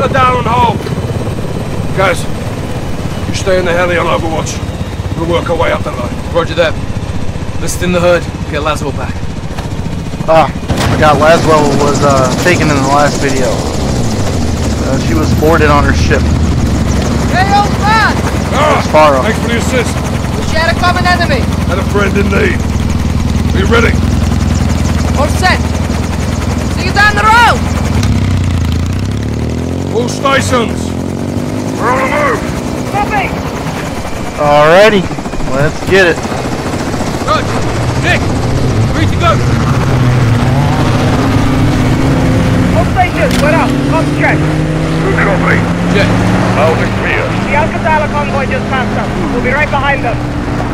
Get her down and hold. Guys, you stay in the heli on Overwatch. We'll work our way up the line. Roger that. List in the hood. Get Laswell back. Ah, I forgot Laswell was uh, taken in the last video. Uh, she was boarded on her ship. Hey, old man! Ah, Farah. thanks for the assist. We share a common enemy. And a friend in need. Are you ready? All set. See you down the road. All stations. We're on the move. Copy. Alrighty, let's get it. Good. Nick, free to go. All stations, we're up. Com check. Good copy. Jet. Out and clear. The Al-Qatala convoy just passed us. We'll be right behind them.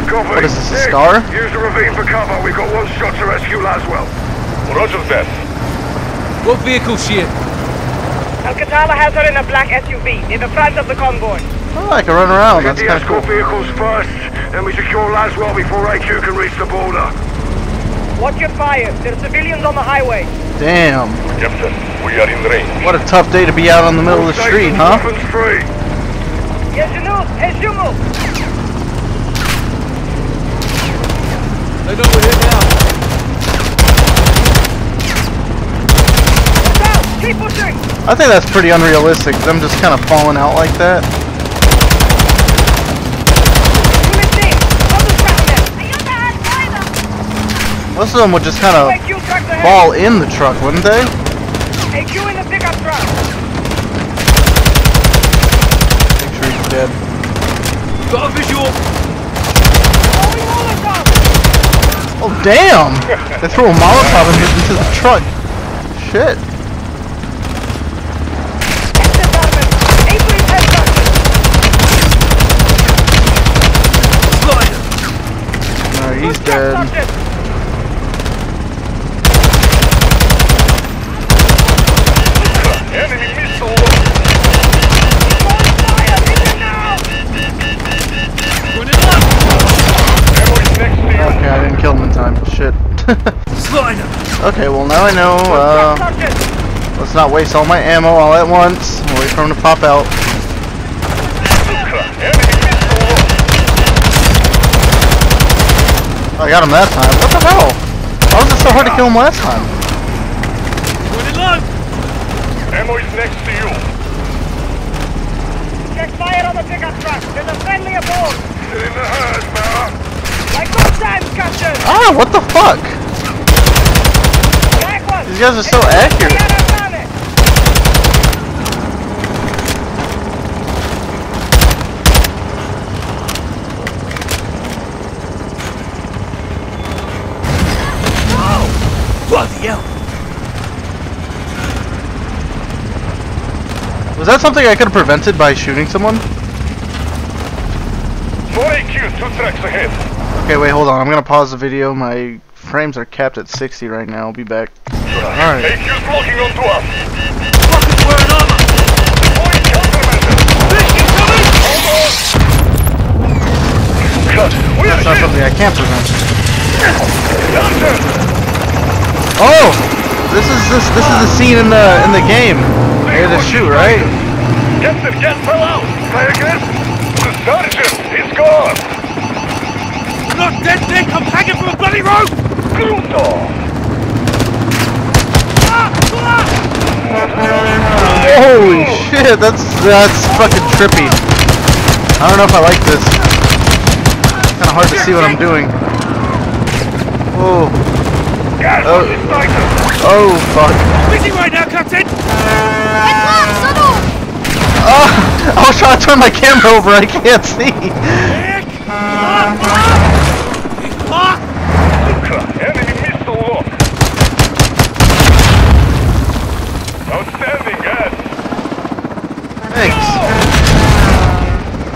Copy. What is this, a Nick, scar? Use the ravine for cover. We've got one shot to rescue Laswell. Roger that. What vehicle she in? Al-Qatala has her in a black SUV near the front of the convoy. Oh, I can run around. Get That's the kind of cool. escort vehicles first, then we secure Laswell before AQ can reach the border. Watch your fire. There are civilians on the highway. Damn. Captain, we are in range. What a tough day to be out on the middle of the street, huh? Weapons free. Yes, you know. Yes, you move. They know we're here now. Down. Keep pushing. I think that's pretty unrealistic. Them just kind of falling out like that. Unit team. Double tracking them. Most of them would just kind of AQ tracks ahead. fall in the truck, wouldn't they? AQ in the pickup truck. Make sure he's dead. Got a visual. Oh, damn! They threw a Molotov into the truck. Shit. Exit Darman. Avery headquarters. Slider. Alright, he's Good job, dead. Sergeant. Enemy missile. On fire. Hit it now. Run it up. Ammo is next to you. Okay, I didn't kill him in time. Shit. Okay, well now I know. Uh, let's not waste all my ammo all at once. Wait for him to pop out. Enemy missile. I got him that time. What the hell? Why was it so hard to kill him last time? Run it low. Ammo is next to you. Check fire on the pickup truck. There's a friendly aboard. Still in the herd, Barra. Like most times, Captain. Ah, what the fuck? Back. These guys are so accurate. Bloody hell. Was that something I could have prevented by shooting someone? 4AQ, two tracks ahead. Okay, wait, hold on. I'm gonna pause the video. My frames are capped at 60 right now. I'll be back. Alright. AQ's blocking onto us. Fucking wearing armor. Deploying countermeasures. Mission coming. Cut. We are That's not something I can't prevent. Doctor. Oh! This is this this is the scene in the in the game. They had to shoot, right? Captain, Gaz fell out. Say again. The sergeant, he's gone. Not dead, Nick. I'm hanging from a bloody rope. Bruto. Holy shit! That's that's fucking trippy. I don't know if I like this. Kind of hard to see what I'm doing. Oh, Gaz Oh. on this item. oh fuck! Busy right now, Captain. Oh, I was trying to turn my camera over. I can't see. Nick. Ah, ah. Ah. Enemy missile lock. Outstanding, Gaz. Thanks.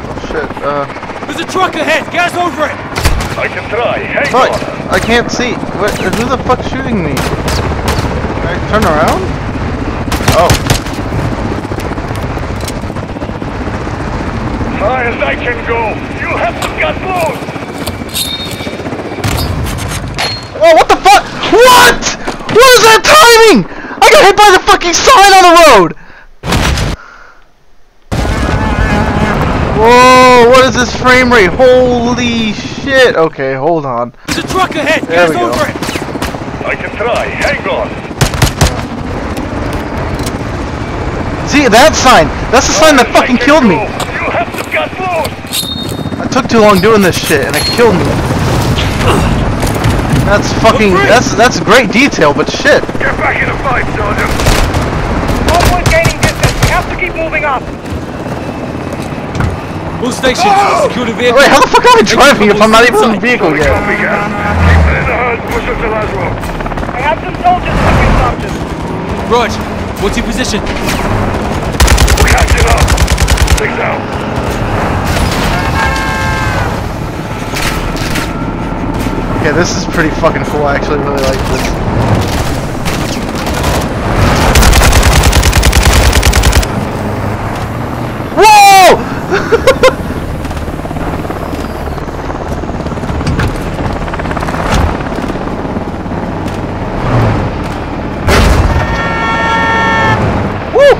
Oh shit. Uh, There's a truck ahead. Gaz over it. I can try. Hang fuck! on. I can't see. What? Who the fuck's shooting me? Can I turn around? Oh. High as I can go. You have to get close. Oh, what the fuck? What? What is that timing? I got hit by the fucking sign on the road. Whoa, what is this frame rate? Holy shit. Okay, hold on. There's a truck ahead! There Get us go. over it! I can try. Hang on. See, that sign. That's the sign that oh, fucking killed go. me. You have to cut loose. I took too long doing this shit and it killed me. That's fucking, that's, that's great detail, but shit. Get back in the fight, Sergeant. Convoy's gaining distance. We have to keep moving up. All stations, oh! secure the vehicle. Wait, how the fuck am I driving if I'm not even in the vehicle yet? Copy, Gaz. Keep it in the herd. Push us to Laswell. I have some soldiers looking Sergeant. Rog, what's your position? We're catching up. Six out. Okay, this is pretty fucking cool. I actually really like this. Whoa! Woo!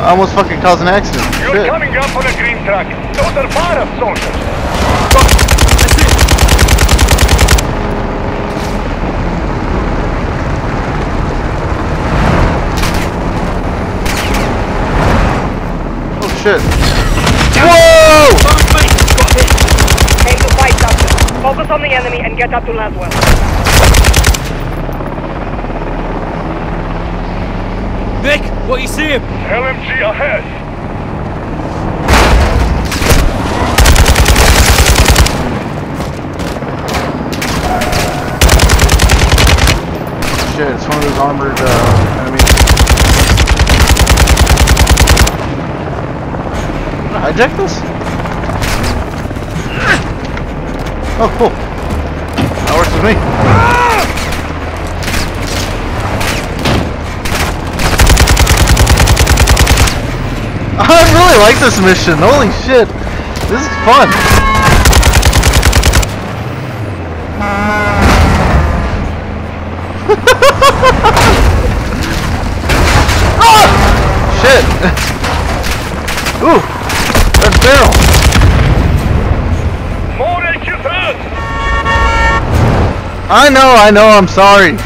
I almost fucking caused an accident. You're Shit. coming up on a green truck. Those are Barra soldiers. Oh shit. Whoa! Follow me! Got hit! Aim to fight Sergeant. Focus on the enemy and get up to Laswell. Vic, what you seeing? LMG ahead. Shit, it's one of those armored uh, enemies. Hijack this? Oh, cool. That works with me. I really like this mission. Holy shit. This is fun. Ah! Shit! Ooh! That barrel! More HQ threats. I know, I know, I'm sorry.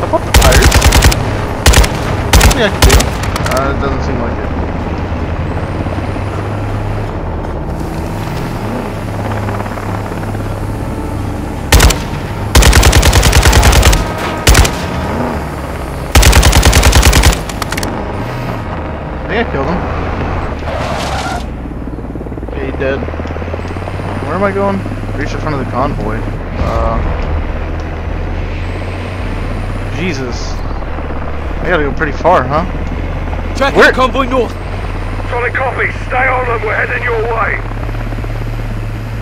How about the tires? Something I can do. Uh, it doesn't seem like it. I think I killed him. Okay, he dead. Where am I going? Reach the front of the convoy. Uh, Jesus. I gotta go pretty far, huh? Tracking Where- the convoy north. Solid copy. Stay on them. We're heading your way.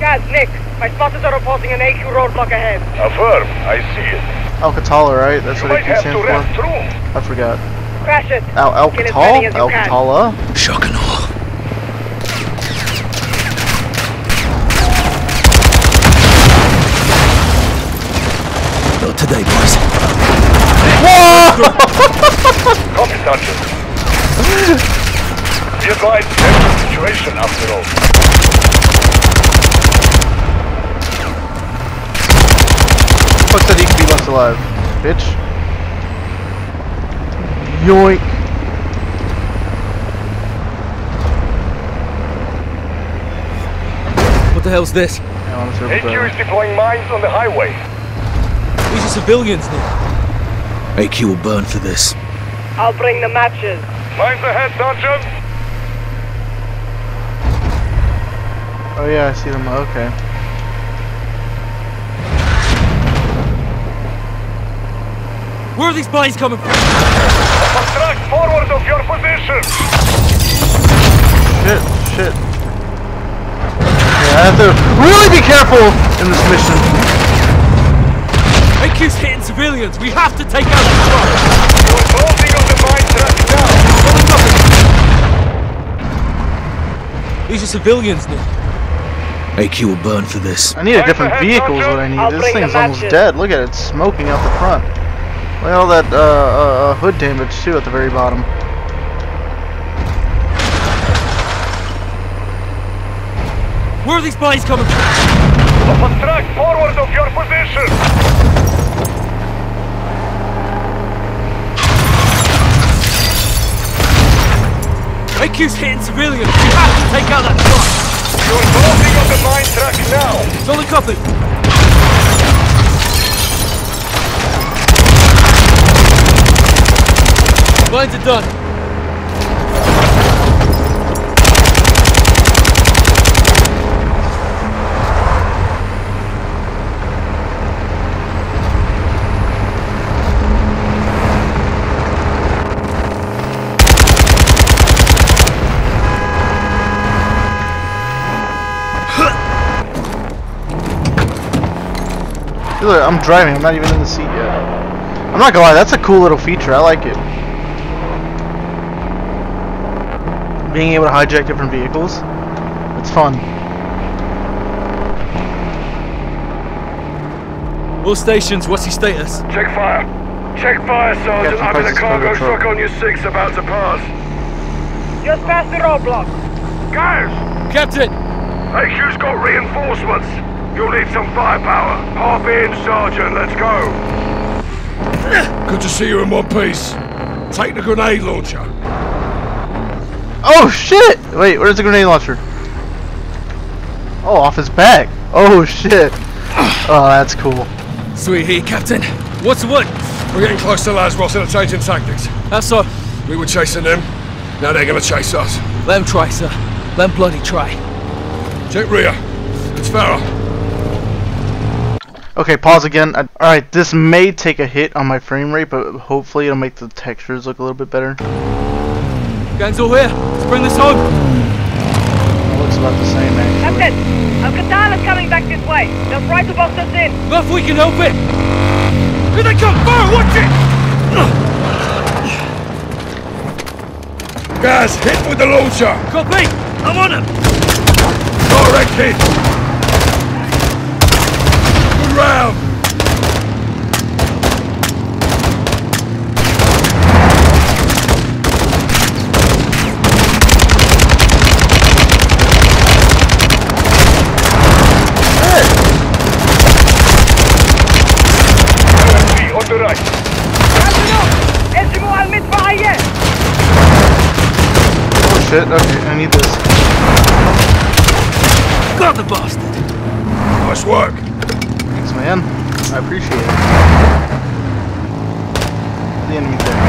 Guys, Nick, my spotters are reporting an AQ roadblock ahead. Affirm. I see it. Al-Qatala, right? That's You what might it have stands for. room. I forgot. Crash it. Al Kill as many Alcatal? as you can. Al-Qatala? Shock and awe. Not today, boys. Whoa! Copy, Sergeant. Be advised, there's a situation after all. Oh, Fuck said he could be left alive. Bitch. Yoink. What the hell's this? Hang on, AQ is deploying mines on the highway. These civilians, Nick. AQ will burn for this. I'll bring the matches. Mines ahead, Sergeant. Oh yeah, I see them. Okay. Where are these bodies coming from? Track forward of your position. Shit, shit. Yeah, I have to really be careful in this mission. AQ's hitting civilians. We have to take out the truck. You're closing on the mine track now. These are civilians, Nick. AQ will burn for this. I need a different vehicle is what I need. I'll this thing's almost dead. Look at it, it's smoking out the front. Look at all that uh, uh, uh, hood damage too at the very bottom. Where are these bodies coming from? Up on track forward of your position. AQ's hitting civilians. We have to take out that truck. You're moving on the mine track now. Solid copy. Mines are done. Look, I'm driving. I'm not even in the seat yet. I'm not gonna lie. That's a cool little feature. I like it. Being able to hijack different vehicles. It's fun. All stations, what's your status? Check fire. Check fire, Sergeant. I'm in a cargo truck. truck on your six about to pass. Just past the roadblock. Guys, Captain! AQ's got reinforcements. You'll need some firepower. Hop in, Sergeant. Let's go. Good to see you in one piece. Take the grenade launcher. Oh shit! Wait, where's the grenade launcher? Oh, off his back. Oh shit. Oh, that's cool. Sweet heat, Captain. What's the word? We're getting close to Lasros and are changing tactics. That's so? We were chasing them. Now they're gonna chase us. Let them try, sir. Let them bloody try. Check rear. It's Farah. Okay, pause again. Alright, this may take a hit on my frame rate, but hopefully it'll make the textures look a little bit better. Gang's all here. Let's bring this home. It looks about the same, actually. Captain, Al-Qatala's coming back this way. They'll try to box us in. Not if we can help it. Here they come! Fire! Watch it! Guys, hit with the launcher. Copy! I'm on him! Direct hit. Shit, okay, I need this. Got the bastard! Nice work. Thanks, man. I appreciate it. The enemy there.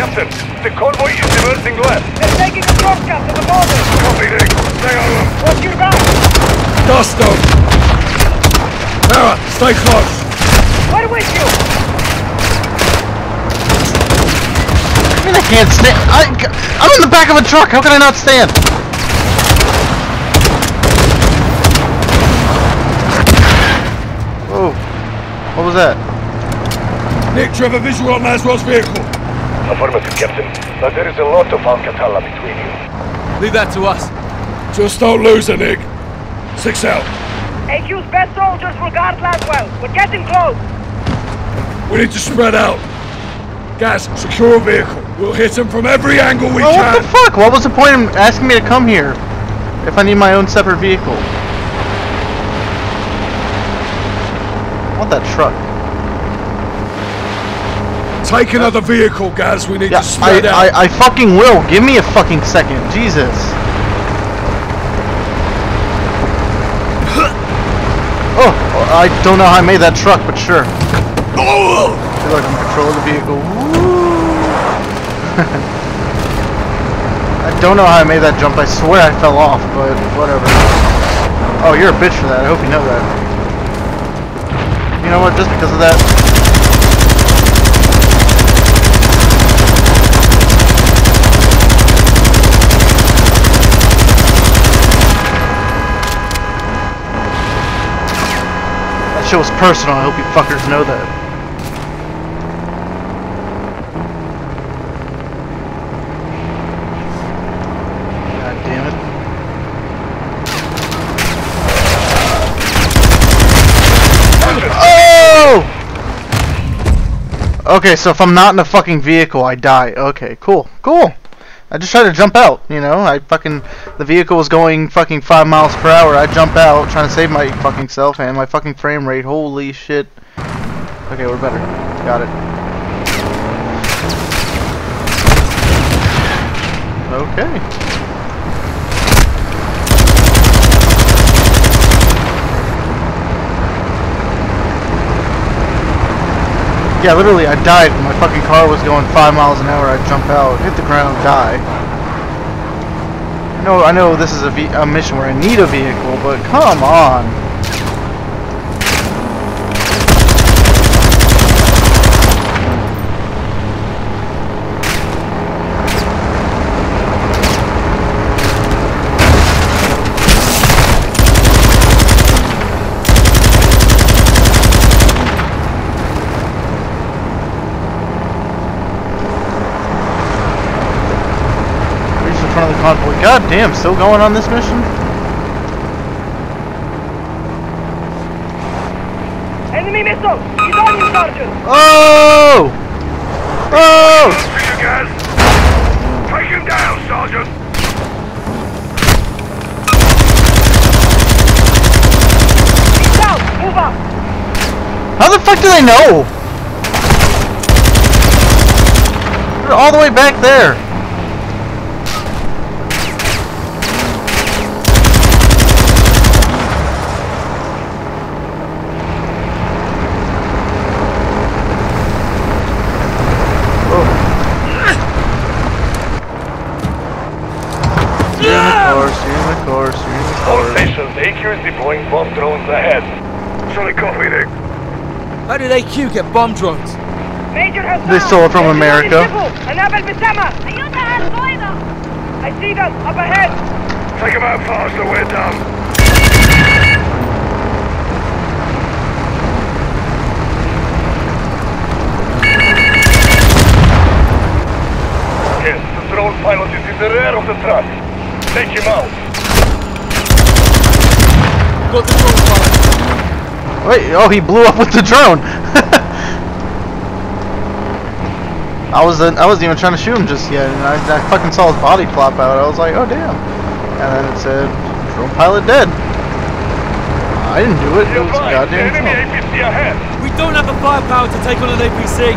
Captain, the convoy is diverting left. They're taking a shortcut to the border. Copy, Nick. Stay on them. Watch your back. Dust them. Farah, stay close. We're with you. I mean, I can't stand. I, I'm in the back of a truck. How can I not stand? Whoa. What was that? Nick, do you have a visual on Laswell's vehicle? Affirmative, Captain. But there is a lot of Al-Qatala between you. Leave that to us. Just don't lose her, Nick. Six out. AQ's best soldiers will guard Laswell. We're getting close. We need to spread out. Guys, secure a vehicle. We'll hit them from every angle we Oh, what the fuck? What was the point of asking me to come here if I need my own separate vehicle? I want that truck. Take another vehicle, guys. We need Yeah, to I, spread out. I, I fucking will. Give me a fucking second. Jesus. Oh, I don't know how I made that truck, but sure. Oh! feel like I'm controlling the vehicle. I don't know how I made that jump. I swear I fell off, but whatever. Oh, you're a bitch for that. I hope you know that. You know what? Just because of that. That shit was personal. I hope you fuckers know that. Okay, so if I'm not in a fucking vehicle, I die. Okay, cool, cool. I just tried to jump out, you know? I fucking... The vehicle was going fucking 5 miles per hour. I jump out, trying to save my fucking self, and my fucking frame rate. Holy shit. Okay, we're better. Got it. Okay. Yeah, literally, I died. My fucking car was going five miles an hour. I jump out, hit the ground, die. I know, I know this is a, a mission where I need a vehicle, but come on. Reach in front of the convoy. God damn, still going on this mission? Enemy missile! He's on you, Sergeant! Oh! Oh! For you. Take him down, Sergeant. He's down! Move up! How the fuck do they know? They're all the way back there. Oh. You're in the course, you're in the course, you're in the All course. stations, AQ is deploying bomb drones ahead. Solid copy, Nick. How did AQ get bomb drones? Major has They down. stole it from There's America. one in Schiphol. Another Besama! Ayuda, Alcoida! I see them, up ahead! Take them out faster, we're done. Yes, the drone pilot is in the rear of the truck. Take him out. Got the drone pilot. Wait, oh, he blew up with the drone. I wasn't, I wasn't even trying to shoot him just yet, and I, I fucking saw his body flop out. I was like, oh damn. And then it said, drone pilot dead. I didn't do it. It Be was a goddamn drone. We don't have the firepower to take on an APC.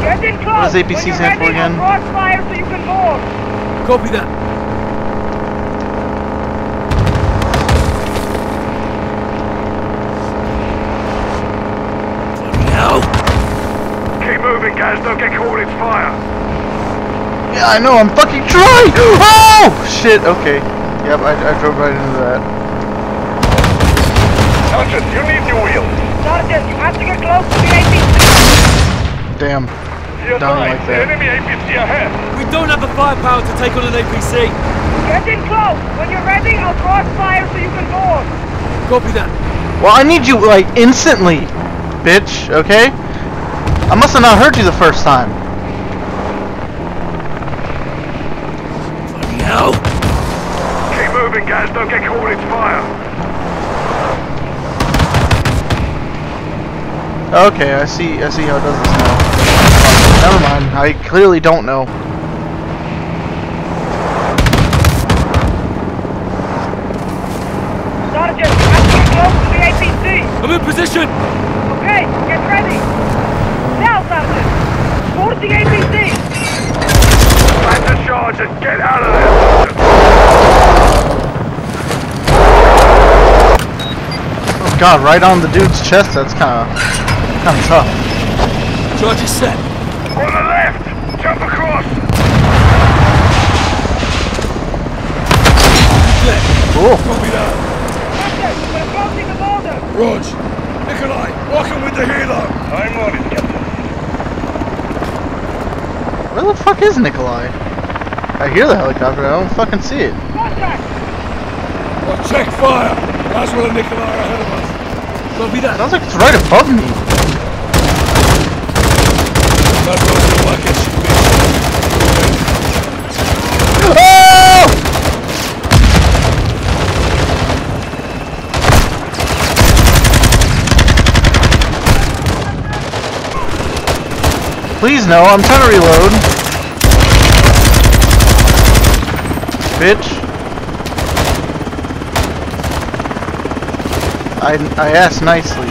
Get in close! does APC when you're stand for again? Crossfire so you can board! Copy that. Bloody hell. Keep moving, guys. Don't get caught in fire. Yeah, I know. I'm fucking trying. Oh shit. Okay. Yep, I, I drove right into that. Sergeant, you need your wheel. Sergeant, you have to get close to the APC! Damn. Be Down like advised, that. enemy APC ahead. We don't have the firepower to take on an APC. Get in close! When you're ready, I'll crossfire so you can board! Copy that. Well, I need you like instantly, bitch. Okay. I must have not heard you the first time. Bloody hell. Keep moving, guys. Don't get caught in fire. Okay, I see. I see how it does this now. Never mind. I clearly don't know. Sergeant, you have to close to the APC! I'm in position. Okay, get ready! Now, Sergeant! Board the APC! Plan to charge and get out of there, Oh god, right on the dude's chest. That's kind of, kind of tough. Charge is set. On the left. Jump across. Clear. Cool. Copy that. Sergeant, we're approaching the border! Rog. Nikolai, walking with the helo. I'm on it, Captain. Where the fuck is Nikolai? I hear the helicopter. I don't fucking see it. Contact! Well, check fire. That's where the Nikolai ahead of us. Copy that. Sounds like it's right above me. That's where the wreckage should be. Oh! Please no, I'm trying to reload. Bitch. I, I asked nicely.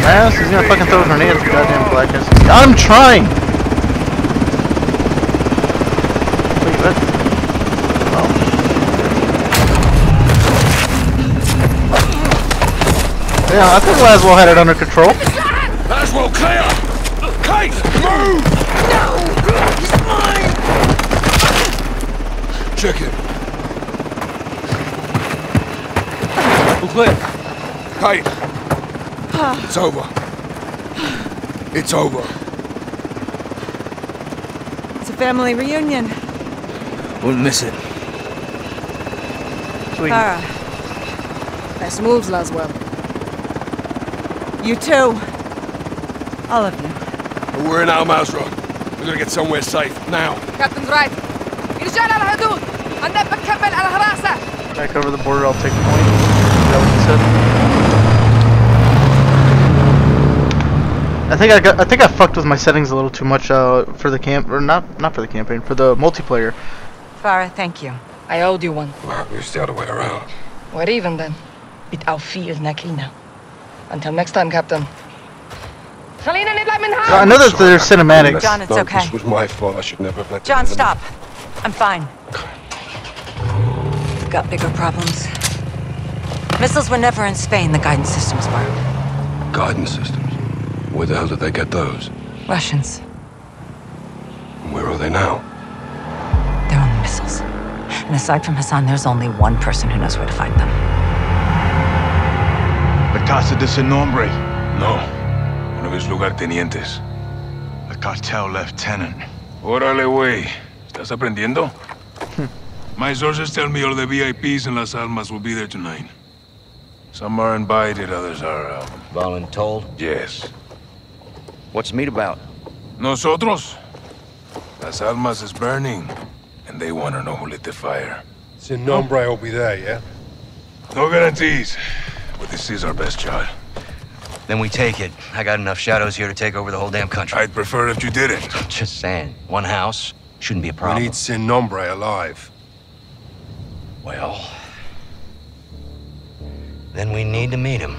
Dumbass, he's gonna fucking throw a goddamn black SUV. I'm trying! Wait, what? Oh. Yeah, I think Laswell had it under control. Laswell, clear! Kate, move! No! He's mine! Check it. We're clear. Kate. It's over. It's over. It's a family reunion. Wouldn't miss it. Sweet. Farah. Nice moves, Laswell. You too. All of you. We're in Al Mazrah. We're gonna get somewhere safe, now. Captain's right. Back over the border, I'll take the point. I think I got, I think I fucked with my settings a little too much uh, for the camp, or not, not for the campaign, for the multiplayer. Farah, thank you. I owed you one. Well, you're still the way around. What even then. Mit auf viel Nakina. Until next time, Captain. Shalina, ne bleiben in I know there's their cinematic. John, it's okay. This was my fault. I should never have let John, stop. I'm fine. We've got bigger problems. Missiles were never in Spain, the guidance systems were. Guidance systems? Where the hell did they get those? Russians. Where are they now? They're on the missiles. And aside from Hassan, there's only one person who knows where to find them. La Casa de Sin Nombre. No. Uno de mis lugartenientes. A cartel lieutenant. Órale, güey. ¿Estás aprendiendo? My sources tell me all the VIPs in Las Almas will be there tonight. Some are invited, others are, um, Voluntold? yes. What's the meet about? Nosotros? Las Almas is burning, and they want to know who lit the fire. Sin Nombre will be there, yeah? No guarantees, but this is our best shot. Then we take it. I got enough shadows here to take over the whole damn country. I'd prefer if you didn't. Just saying. One house shouldn't be a problem. We need Sin Nombre alive. Well... Then we need to meet him.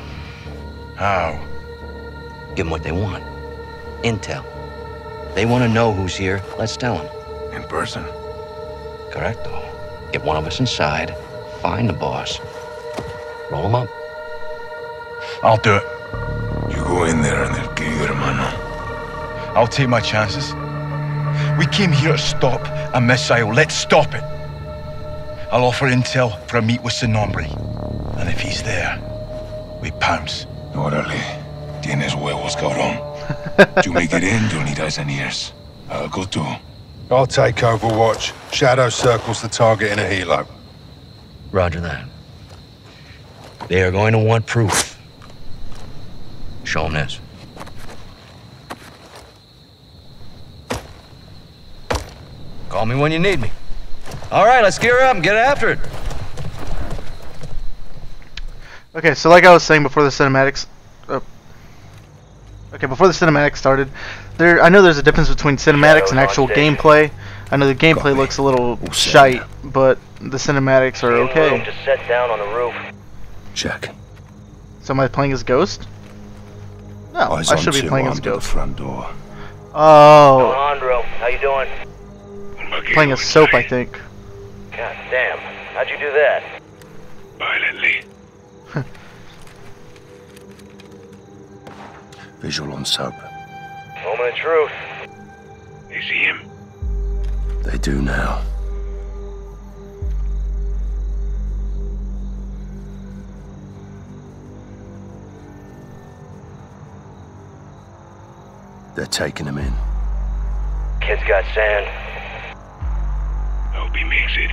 How? Give them what they want. Intel. They want to know who's here. Let's tell them. In person? Correcto. Get one of us inside. Find the boss. Roll him up. I'll do it. You go in there and they'll kill you, hermano. I'll take my chances. We came here to stop a missile. Let's stop it. I'll offer intel for a meet with Sin Nombre. And if he's there, we pounce. Órale. Tienes huevos, cabrón. you make it in, you'll need eyes and ears. I'll go too. I'll take Overwatch. Shadow circles the target in a helo. Roger that. They are going to want proof. Show them this. Call me when you need me. All right, let's gear up and get after it. Okay, so like I was saying before the cinematics, uh, okay, before the cinematics started, there I know there's a difference between cinematics and actual gameplay. I know the gameplay looks a little All set shite, but the cinematics are okay. set down on the roof. Check. So am I playing as Ghost? No, oh, Eyes I should be two playing armed as to the Ghost. front door. Oh, Alejandro, how you doing? playing as Soap, I think. God damn. How'd you do that? Violently. Visual on Soap. Moment of truth. They see him. They do now. They're taking him in. Kid's got sand. Hope he makes it.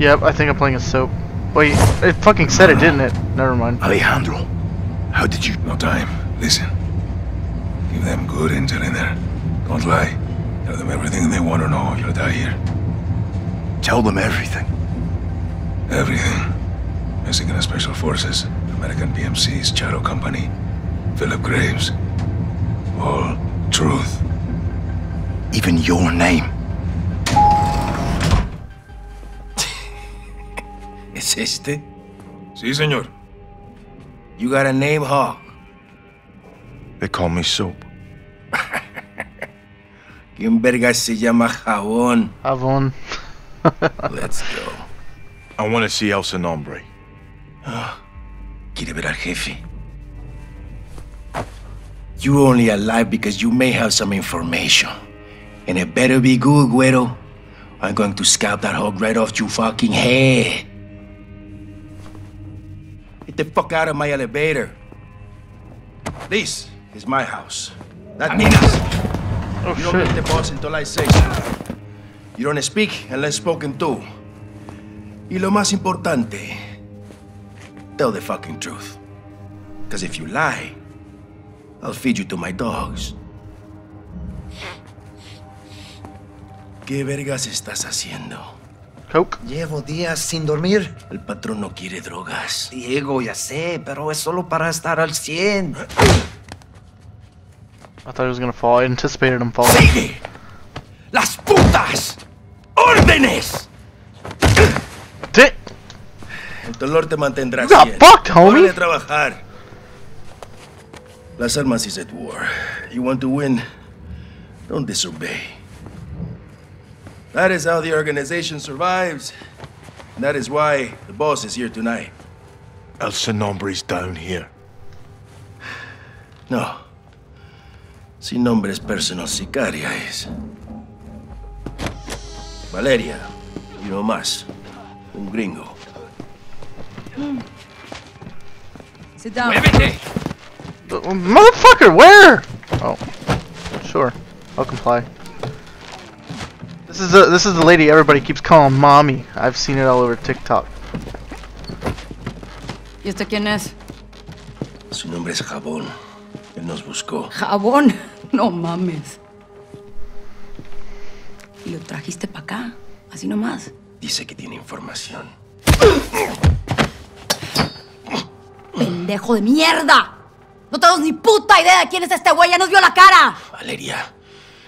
Yep, I think I'm playing a Soap. Wait, it fucking said it, didn't it? Never mind. Alejandro, how did you... No time. Listen. Give them good intel in there. Don't lie. Tell them everything they want to know. You'll die here. Tell them everything. Everything. Mexican Special Forces, American PMCs, Shadow Company, Philip Graves. All truth. Even your name. ¿Es este? Sí, señor. You got a name, Hawk? They call me Soap. ¿Quién verga se llama Jabón? Avon. Let's go. I want to see El Nombre. Quiere ver al jefe. You only alive because you may have some information. And it better be good, Güero. I'm going to scalp that hog right off your fucking head. Get the fuck out of my elevator. This is my house. That means Oh you don't get the boss until I say so. You don't speak unless spoken to. Y lo más importante, tell the fucking truth. Because if you lie, I'll feed you to my dogs. ¿Qué vergas estás haciendo? Coke. Llevo días sin dormir. El patrón no quiere drogas. Diego, ya sé, pero es solo para estar al 100. I thought he was gonna fall. I anticipated him falling. ¡Sigue! ¡Las putas! ¡Órdenes! Dolor te mantendrá cien. fucked, homie. A trabajar. Las armas is at war. You want to win? Don't disobey. That is how the organization survives. And that is why the boss is here tonight. El Sonombre's down here. No. Sin nombre es personal sicaria es. Valeria, y no más. Un gringo. Sit down. Motherfucker, where? Oh, sure. I'll comply. This is the this is the lady everybody keeps calling mommy. I've seen it all over TikTok. ¿Y este quién es? Su nombre es Jabón. Él nos buscó. Jabón. No mames. Y lo trajiste para acá, así nomás. Dice que tiene información. ¡Pendejo de mierda! No tenemos ni puta idea de quién es este güey, ya nos vio la cara. Valeria,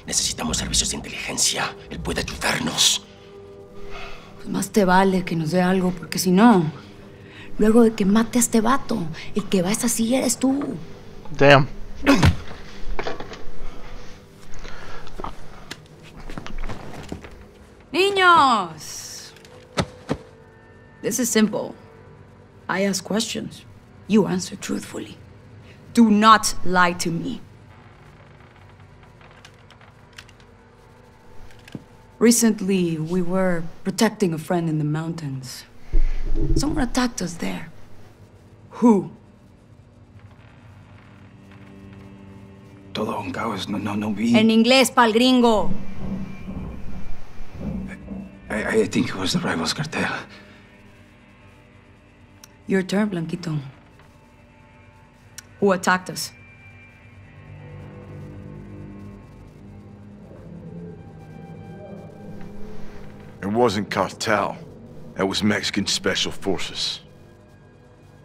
necesitamos servicios de inteligencia. Él puede ayudarnos. Pues más te vale que nos dé algo, porque si no, luego de que mate a este vato, el que va a esa silla eres tú. Damn. Niños! This is simple. I ask questions. You answer truthfully. Do not lie to me. Recently, we were protecting a friend in the mountains. Someone attacked us there. Who? Todo un caos. No, no, no vi. En inglés, pal gringo. I, I think it was the rivals cartel. Your turn, Blanquito. Who attacked us? It wasn't cartel. It was Mexican Special Forces.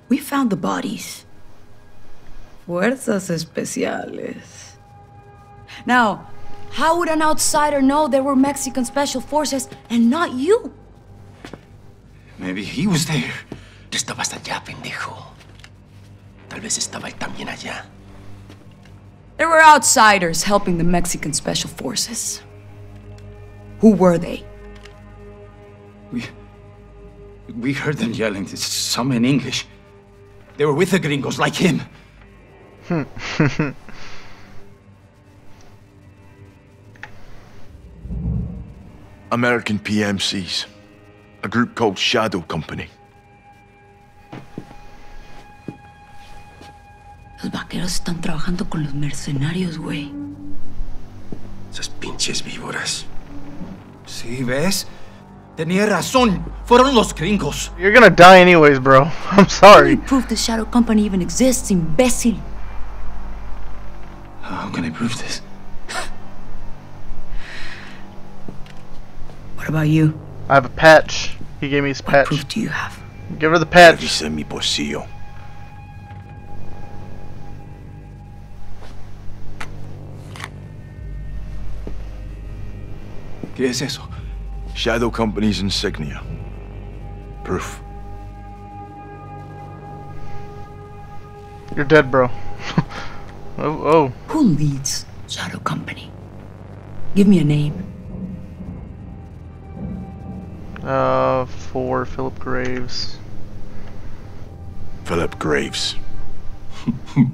We found the bodies. Fuerzas especiales. Now, how would an outsider know there were Mexican special forces and not you? Maybe he was there. Tú estabas allá, pendejo. Tal vez estaba él también allá. There were outsiders helping the Mexican special forces. Who were they? We, we heard them yelling, some in English. They were with the gringos, like him. American PMCs. A group called Shadow Company. Los vaqueros están trabajando con los mercenarios, güey. Esas pinches víboras. Sí, ¿ves? Tenía razón. Fueron los gringos. You're gonna die anyways, bro. I'm sorry. Proof the Shadow Company even exists, imbécil. How can I prove this? What about you? I have a patch. He gave me his patch. What Proof do you have? Give her the patch. Revisa mi bolsillo. ¿Qué es eso? Shadow Company's insignia. Proof. You're dead, bro. oh, oh. Who leads Shadow Company? Give me a name. Uh, for Philip Graves. Philip Graves.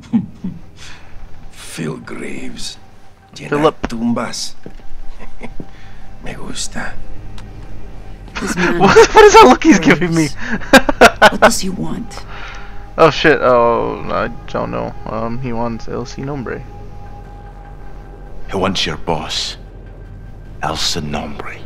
Phil Graves. Llenar Philip. tumbas. Me gusta. This man, What, what is that look he's giving me? what does he want? oh shit. Oh, I don't know. Um, he wants El Sin Nombre. He wants your boss. El Sin Nombre.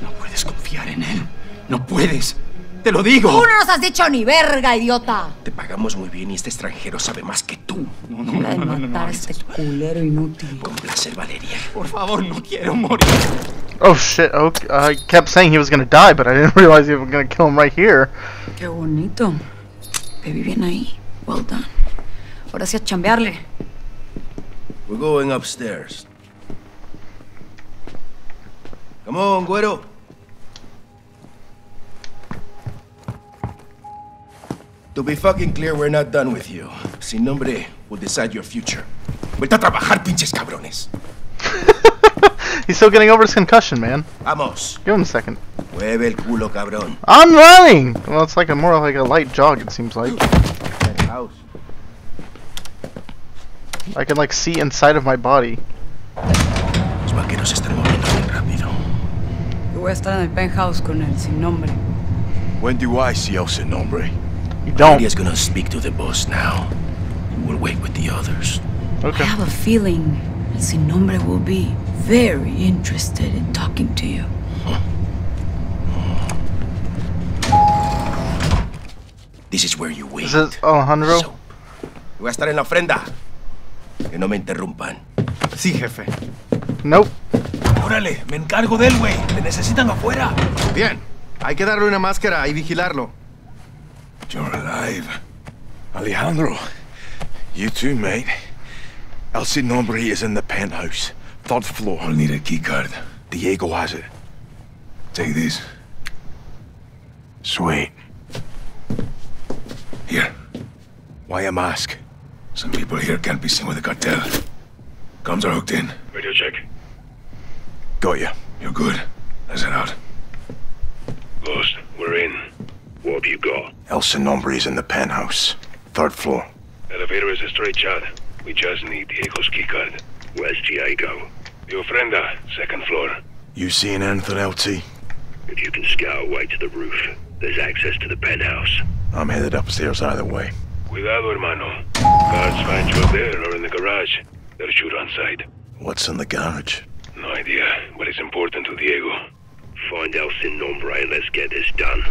No puedes confiar en él. No puedes. Te lo digo. Tú no nos has dicho ni verga, idiota. Te pagamos muy bien y este extranjero sabe más que tú. No, no, no, no, no, no, este culero inútil. Con placer, Valeria. Por favor, no quiero morir. Oh shit. Okay. I kept saying he was gonna die, but I didn't realize he was gonna kill him right here. Qué bonito. Te vi bien ahí. Well done. Ahora sí a chambearle. We're going upstairs. Come on, güero. To be fucking clear, we're not done with you. Sin nombre will decide your future. Vuelta a trabajar, pinches cabrones. He's still getting over his concussion, man. Vamos. Give him a second. Mueve el culo, cabrón. I'm running. Well, it's like a more like a light jog. It seems like House. I can like see inside of my body. Los vaqueros se están moviendo bien rápido. Yo voy a estar en el penthouse con él, sin nombre. When do I see El Sin Nombre? You don't. Valeria's gonna speak to the boss now. We'll wait with the others. I Okay. have a feeling El Sin Nombre will be very interested in talking to you. This is where you wait. Is it Alejandro? Soap. Voy a estar en la ofrenda. Que no me interrumpan. Sí, jefe. Nope. Órale, me encargo de él, güey. Te necesitan afuera. Bien. Hay que darle una máscara y vigilarlo. You're alive. Alejandro. You too, mate. El Sin Nombre is in the penthouse. Third floor. I'll need a key card. Diego has it. Take this. Sweet. Here. Why a mask? Some people here can't be seen with the cartel. Comms are hooked in. Radio check. Got you. You're good. Let's head out. Ghost, we're in. What have you got? El Sin Nombre is in the penthouse. Third floor. Elevator is a straight shot. We just need Diego's keycard. Where's Diego? The ofrenda, uh, second floor. You seeing anything, LT? If you can scout way to the roof, there's access to the penthouse. I'm headed upstairs either way. Cuidado, hermano. Guards find you up there or in the garage. They'll shoot on sight. What's in the garage? No idea, but it's important to Diego. Find El Sin Nombre and let's get this done.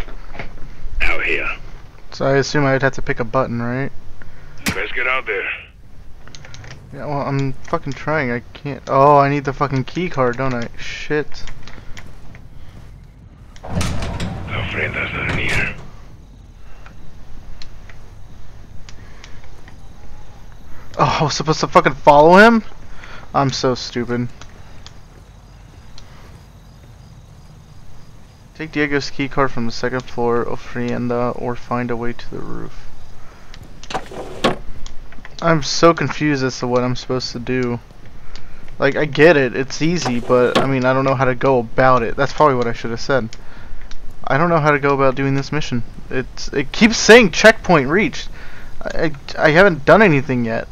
Out here. So I assume I would have to pick a button, right? Let's get out there. Yeah, well, I'm fucking trying. I can't. Oh, I need the fucking key card, don't I? Shit. La ofrenda's not near. Oh, I was supposed to fucking follow him? I'm so stupid. Take Diego's key card from the second floor ofrenda or find a way to the roof. I'm so confused as to what I'm supposed to do. Like, I get it, it's easy, but I mean, I don't know how to go about it. That's probably what I should have said. I don't know how to go about doing this mission. It's It keeps saying checkpoint reached. I, I, I haven't done anything yet.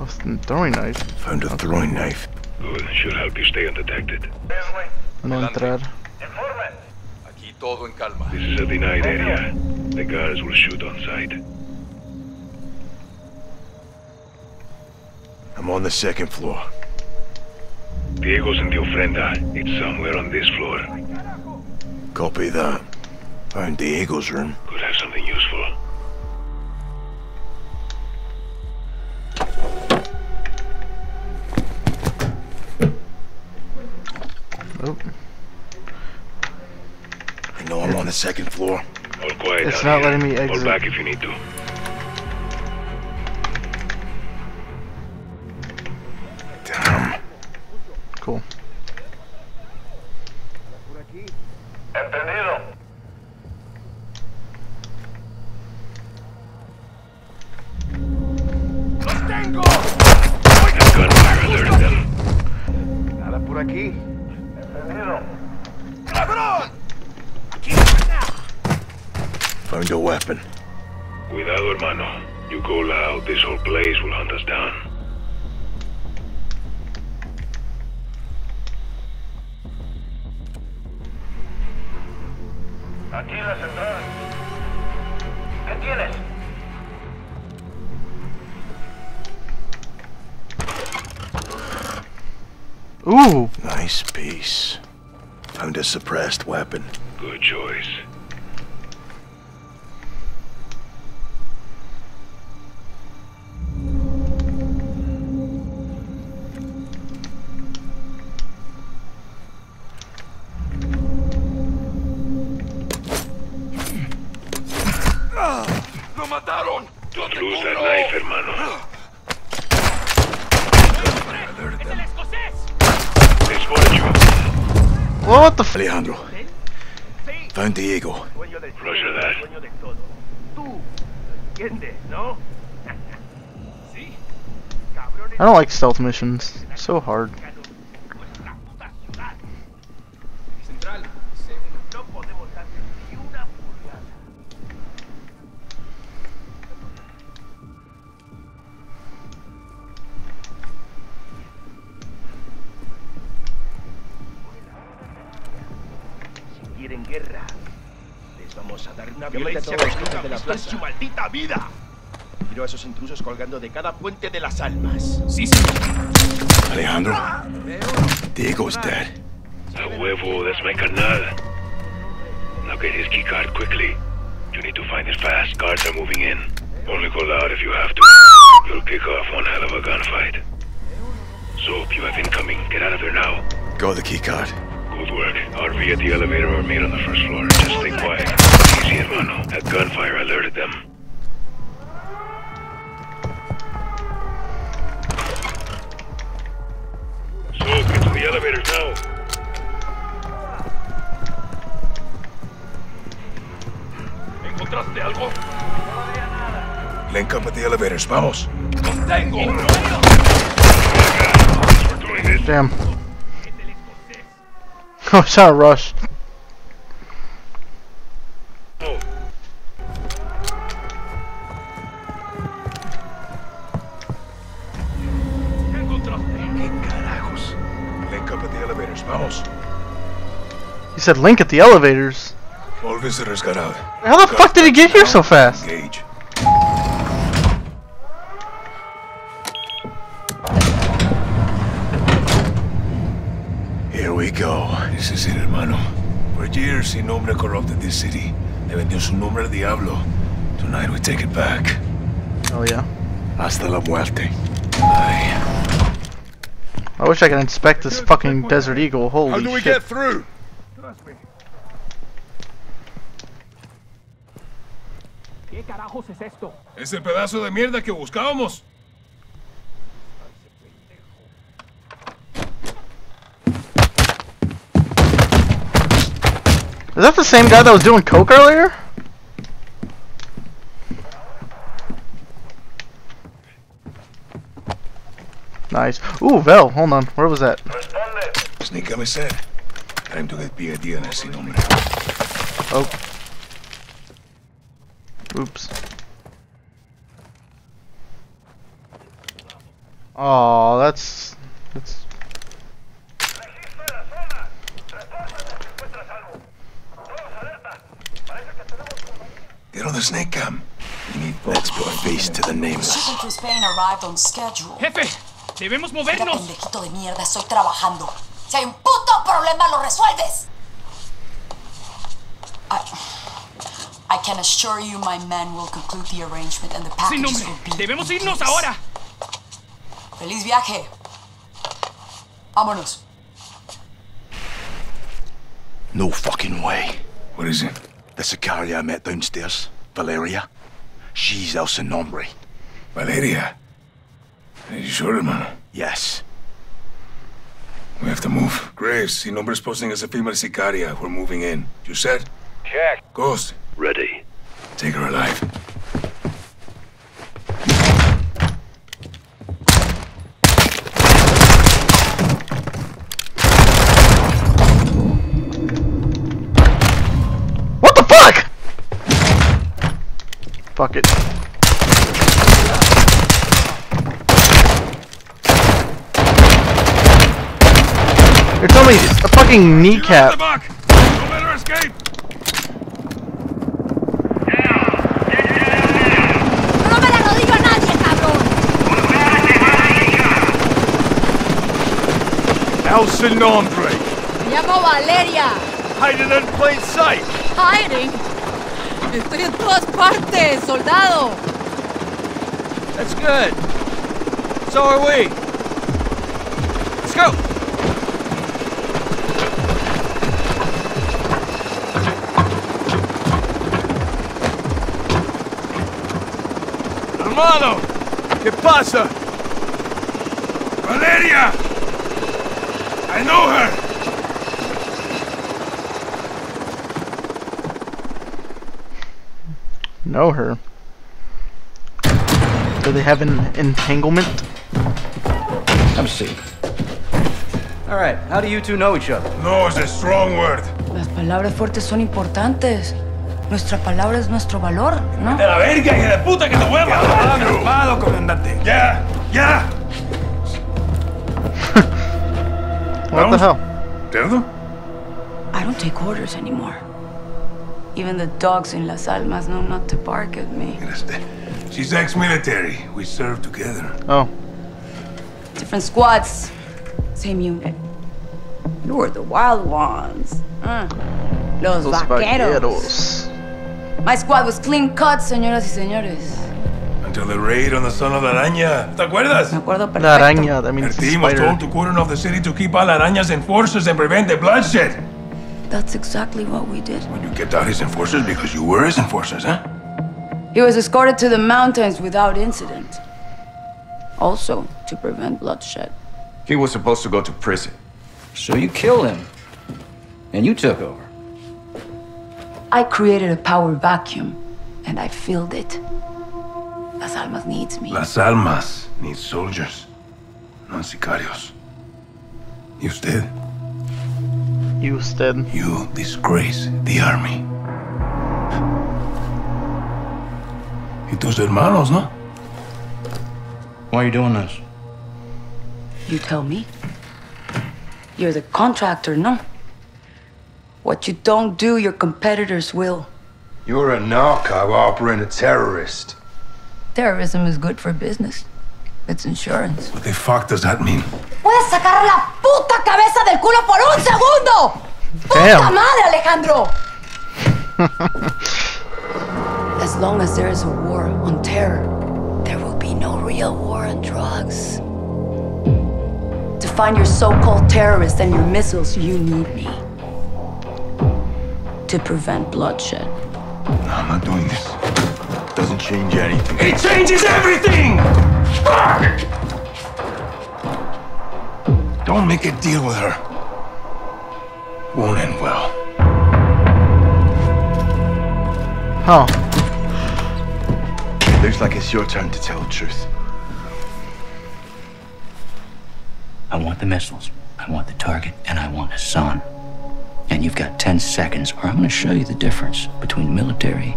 What's the throwing knife? Found a throwing knife. Oh, Good, should help you stay undetected. No entrar. Aquí todo en calma. This is a denied area. The guards will shoot on sight. I'm on the second floor. Diego's in the ofrenda. It's somewhere on this floor. Copy that. Found Diego's room. Could have something useful. Oh. I know I'm on the second floor. All quiet It's not here. letting me Fall Hold back if you need to. Suppressed weapon. Good choice. I don't like stealth missions. So hard. quieren guerra. Les vamos a dar una violencia que nunca de la a esos intrusos colgando de cada puente de las almas. Sí, Alejandro, Diego's dead. A huevo, that's my carnal. Now get his key card quickly. You need to find it fast. Guards are moving in. Only go loud if you have to. You'll kick off one hell of a gunfight. Soap, you have incoming. Get out of there now. Got the key card. Good work. RV at the elevator or meet on the first floor. Just stay quiet. Easy, hermano. That gunfire alerted them. rush. ¿Qué carajos? Link up at the elevators. Vamos. He said link at the elevators. All visitors got out. How the fuck did he get here so fast? Engage. Is it, hermano. For years, Sin Nombre corrupted this city. Le vendió su nombre al diablo. Tonight, we take it back. Oh yeah. Hasta la muerte. Aye. I wish I could inspect this fucking Desert Eagle. Holy How do we shit. get through? ¿Qué carajos es esto? Es el pedazo de mierda que buscábamos. Is that the same guy that was doing coke earlier? Nice. Ooh, Vel, hold on. Where was that? Sneak me said. Time to get PID on Sin Nombre. Oh. Oops. Oh, that's that's Get on the snake cam. We need Let's put a face to the nameless. Shipping to Spain arrived on schedule. Jefe, debemos Mira, movernos. pendejito de mierda, estoy trabajando. Si hay un puto problema, lo resuelves. Ay, can assure you my men will conclude the arrangement and the Sin packages nombre. will be. Debemos in irnos place. ahora. ¡Feliz viaje! Vámonos. No fucking way. What is it? The Sicaria I met downstairs, Valeria. She's El Sin Nombre. Valeria. Are you sure, hermano? Yes. We have to move. Graves, Sin Nombre's posting as a female sicaria. We're moving in. You said? Check. Ghost, Ready. take her alive. Fuck? Fuck it. It's only a fucking kneecap. Don't let her escape! ¡No me la lo digo a nadie, cabrón! El Nombre. Me llamo Valeria. Hiding in plain sight. Hiding. Estoy en todas partes, soldado. That's good. So are we. Let's go. Hermano. ¿Qué pasa? Valeria! I know her! Know her. Do they have an entanglement? Have a seat. All right, how do you two know each other? No is a strong word. Las palabras fuertes son importantes. Nuestra palabra es nuestro valor, ¿no? ¡De la verga, hija de puta, que te voy a matar! Comandante. ¡Ya! ¡Ya! What the hell? ¿Cerdo? I don't take orders anymore. Even the dogs in Las Almas know not to bark at me. She's ex-military. We served together. Oh. Different squads, same unit. You were the wild ones. Uh, Los, Los vaqueros. vaqueros. My squad was clean cut, señoras y señores. Until the raid on the son of la araña. ¿Te acuerdas? Me acuerdo La araña, that El means team was told to cordon off the city to keep all arañas forces and prevent the bloodshed. That's exactly what we did. When you kept out his enforcers because you were his enforcers, huh? He was escorted to the mountains without incident. Also, to prevent bloodshed. He was supposed to go to prison. So you killed him. And you took over. I created a power vacuum, and I filled it. Las Almas needs me. Las Almas needs soldiers, not sicarios. You usted, Usted. you disgrace the army. Y tus hermanos, ¿no? Why are you doing this? You tell me. You're the contractor, no? What you don't do, your competitors will. You're a narco harboring a terrorist. Terrorism is good for business. It's insurance. What the fuck does that mean? ¡Puedes sacar la puta cabeza del culo por un segundo! ¡Puta madre, Alejandro! As long as there is a war on terror, there will be no real war on drugs. To find your so called terrorists and your missiles, you need me. To prevent bloodshed. No, I'm not doing this. Doesn't change anything. It changes everything! Fuck! Don't make a deal with her. Won't end well. Huh. Looks like it's your turn to tell the truth. I want the missiles, I want the target, and I want Hassan. And you've got 10 seconds, or I'm going to show you the difference between military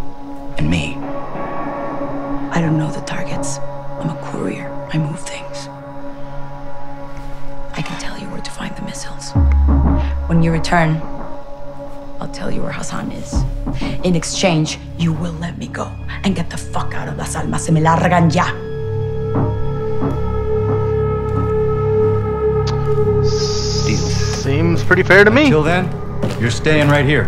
and me. I don't know the targets. I'm a courier. I move things. I can tell you where to find the missiles. When you return, I'll tell you where Hassan is. In exchange, you will let me go and get the fuck out of Las Almas. Se me largan ya. Seems pretty fair to me. Until then, you're staying right here.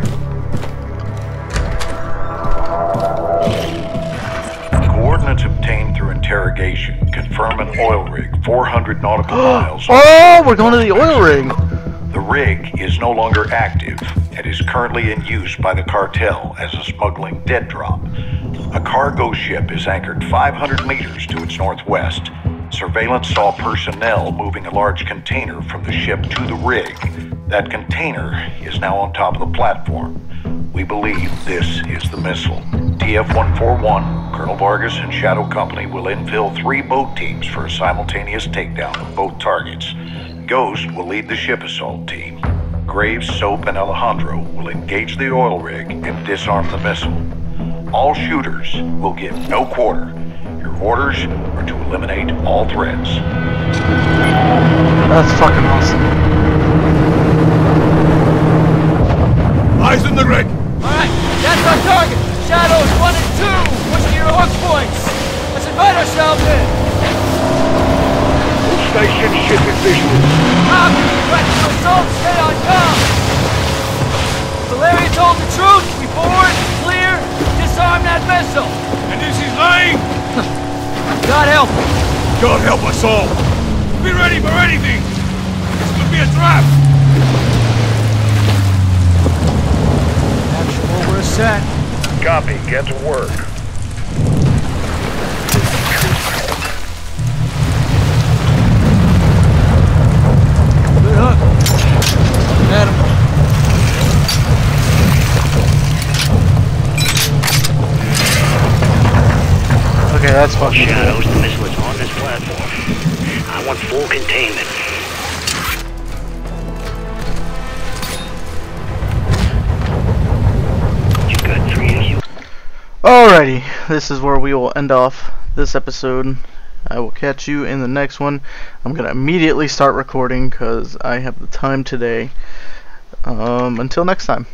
Location. Confirm an oil rig 400 nautical miles. Oh, we're going to the oil rig. The rig is no longer active and is currently in use by the cartel as a smuggling dead drop. A cargo ship is anchored 500 meters to its northwest. Surveillance saw personnel moving a large container from the ship to the rig. That container is now on top of the platform. We believe this is the missile. TF-141, Colonel Vargas and Shadow Company will infill three boat teams for a simultaneous takedown of both targets. Ghost will lead the ship assault team. Graves, Soap, and Alejandro will engage the oil rig and disarm the missile. All shooters will get no quarter. Your orders are to eliminate all threats. That's fucking awesome. Eyes in the rig! Alright, that's our target! Shadows 1 and 2! Push to your hook points! Let's invite ourselves in! All station ship is visual. Copy! Threat to assault, stay on com! Valeria told the truth! We board, clear, disarm that missile! And this is lying? God help! God help us all! Be ready for anything! This could be a trap! Actual, we're set. Copy. Get to work. Good hook. Got him. Okay, that's fucking Shadows, the missile is on this platform. I want full containment. Alrighty, this is where we will end off this episode. I will catch you in the next one. I'm gonna immediately start recording because I have the time today. Um, until next time.